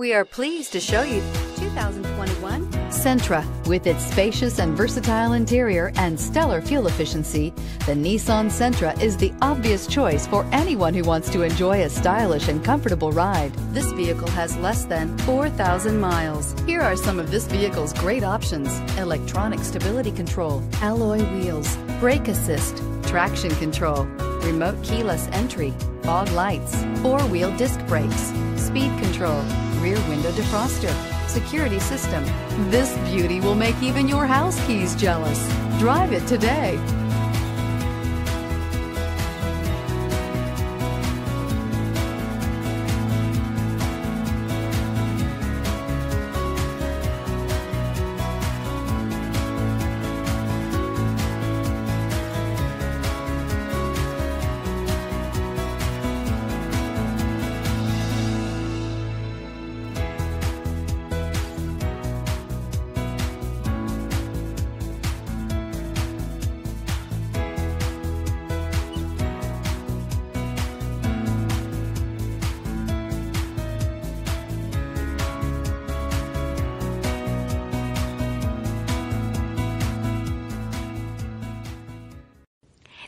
We are pleased to show you 2021 Sentra. With its spacious and versatile interior and stellar fuel efficiency, the Nissan Sentra is the obvious choice for anyone who wants to enjoy a stylish and comfortable ride. This vehicle has less than 4,000 miles. Here are some of this vehicle's great options. Electronic stability control, alloy wheels, brake assist, traction control, remote keyless entry, fog lights, four-wheel disc brakes, speed control, rear window defroster, security system. This beauty will make even your house keys jealous. Drive it today.